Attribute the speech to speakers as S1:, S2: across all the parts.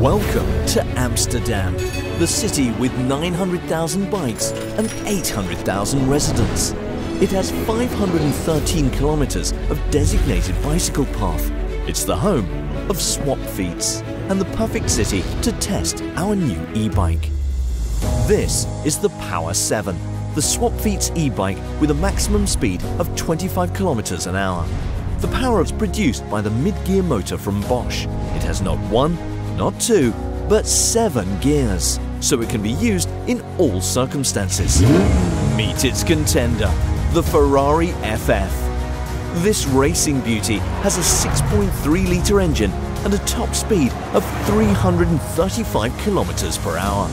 S1: Welcome to Amsterdam, the city with 900,000 bikes and 800,000 residents. It has 513 kilometers of designated bicycle path. It's the home of Swapfiets and the perfect city to test our new e-bike. This is the Power 7, the Swapfiets e-bike with a maximum speed of 25 kilometers an hour. The power is produced by the mid-gear motor from Bosch. It has not one, not two, but seven gears, so it can be used in all circumstances. Meet its contender, the Ferrari FF. This racing beauty has a 6.3 litre engine and a top speed of 335 kilometers per hour.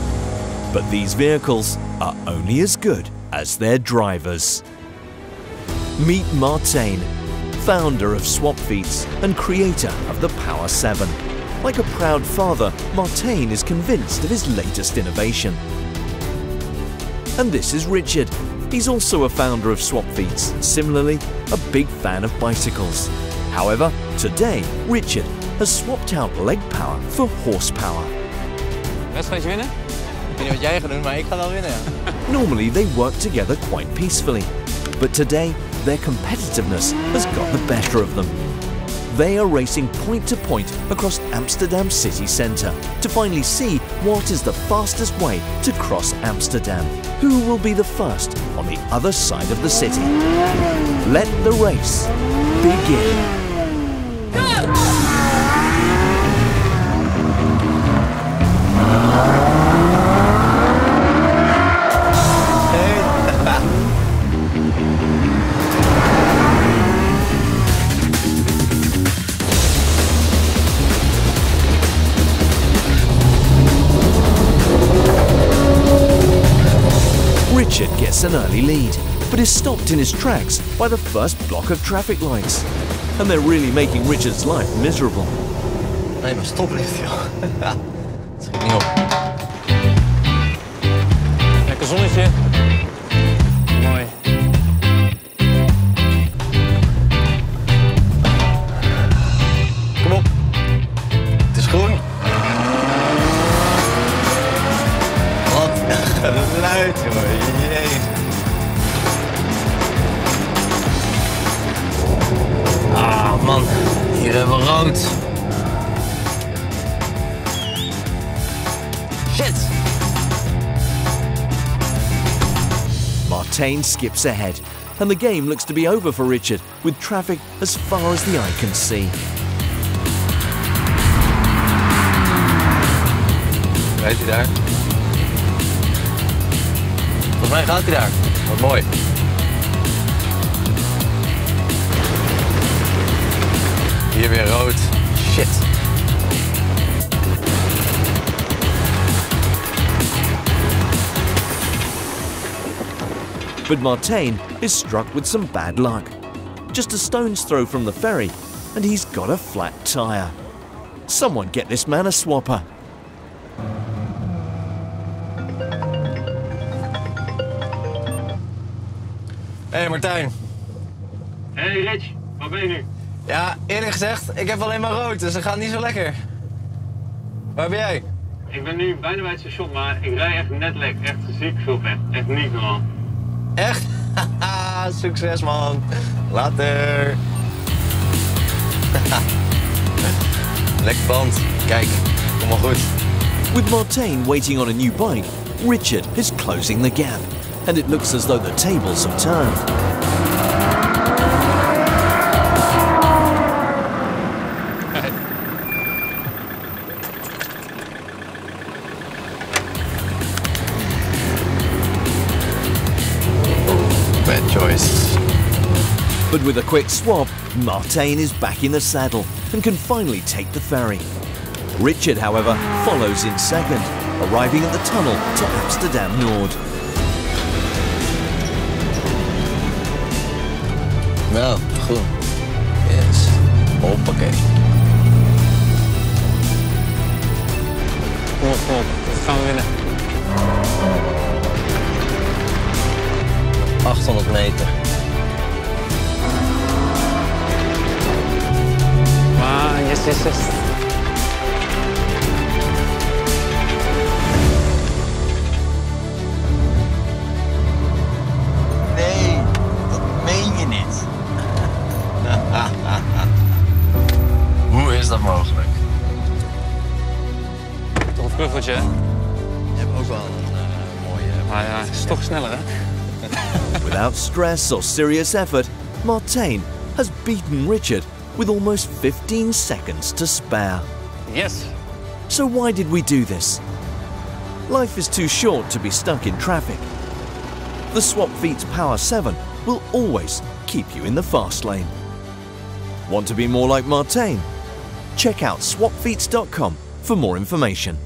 S1: But these vehicles are only as good as their drivers. Meet Martijn, founder of Swapfiets and creator of the Power 7. Like a proud father, Martijn is convinced of his latest innovation. And this is Richard. He's also a founder of Swapfiets, similarly, a big fan of bicycles. However, today, Richard has swapped out leg power for horsepower.
S2: Wedstrijdje winnen? Ik weet niet wat jij gaat doen, maar ik ga wel winnen. Ja.
S1: Normally, they work together quite peacefully. But today, their competitiveness has got the better of them. They are racing point to point across Amsterdam city centre to finally see what is the fastest way to cross Amsterdam. Who will be the first on the other side of the city? Let the race begin. Gets an early lead, but is stopped in his tracks by the first block of traffic lights. And they're really making Richard's life miserable.
S2: Nee, maar stoplicht, joh. Het schiet niet op. Lekker zonnetje. Een geluid, joh. Jezus. Ah, man. Hier hebben we rood. Shit.
S1: Martijn skips ahead, and the game looks to be over for Richard, with traffic as far as the eye can see.
S2: Rijdt hij daar? Volgens mij gaat hij daar. Wat mooi. Hier weer rood. Shit.
S1: But Martijn is struck with some bad luck. Just a stone's throw from the ferry, and he's got a flat tyre. Someone get this man a swapper.
S2: Hey Martijn.
S3: Hey Rich, waar ben je nu?
S2: Ja, eerlijk gezegd, ik heb alleen maar rood, dus dat gaat niet zo lekker. Waar ben jij?
S3: Ik ben nu bijna bij het station, maar ik rij echt net lek. Echt ziek veel vet. Echt niet normaal.
S2: Echt? Haha, Succes man. Later. Lekker band. Kijk, kom maar goed.
S1: With Martijn waiting on a new bike, Richard is closing the gap, and it looks as though the tables have turned.
S2: Bad choice.
S1: But with a quick swap, Martijn is back in the saddle and can finally take the ferry. Richard, however, follows in second, arriving at the tunnel to Amsterdam Nord.
S2: Nou, goed. Yes. Hoppakee. Kom op, kom op. Dat gaan we winnen. 800 meter.
S4: Ah, yes, yes, yes.
S5: Toch hè?
S2: Je hebt ook wel een uh, mooie...
S5: Maar ja, het is toch sneller, hè?
S1: Without stress or serious effort, Martijn has beaten Richard with almost 15 seconds to spare.
S5: Yes.
S1: So why did we do this? Life is too short to be stuck in traffic. The Swapfiets Power 7 will always keep you in the fast lane. Want to be more like Martijn? Check out swapfiets.com for more information.